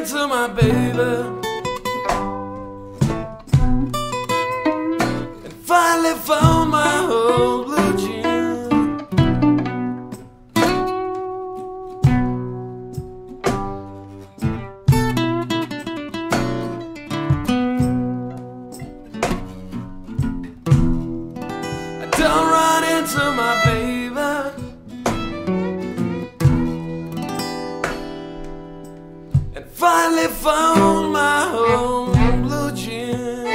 baby. And finally found my old blue jean. I don't run into my baby. Finally found my home blue jean.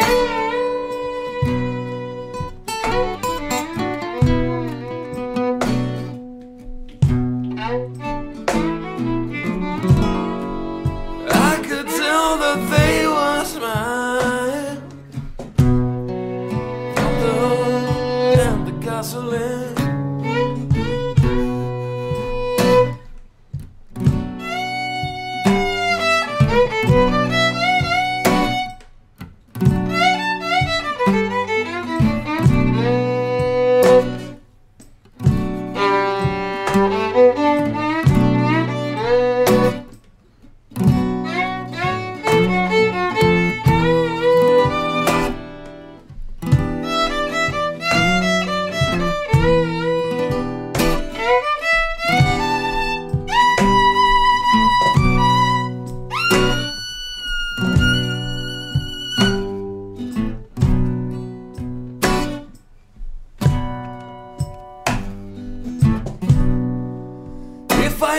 I could tell that they was mine. The and the gasoline.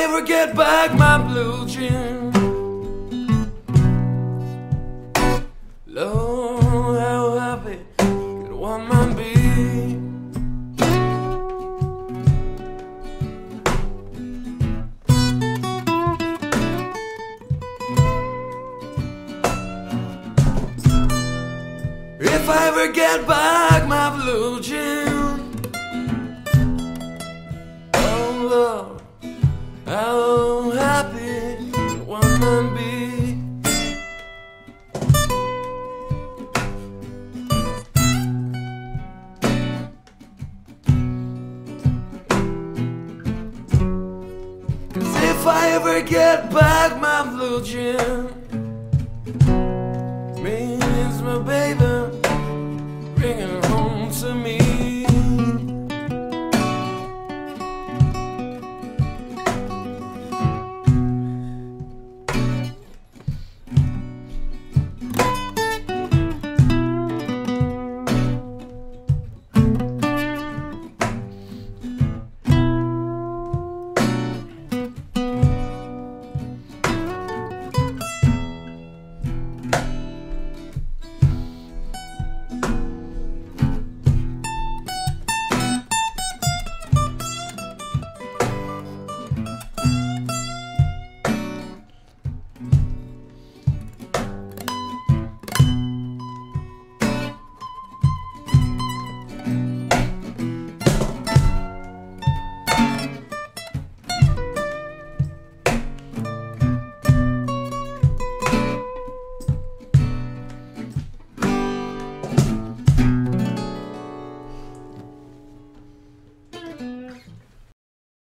If I ever get back my blue jean, Lord, how happy could one man be? If I ever get back my blue jean, Get back my blue jeans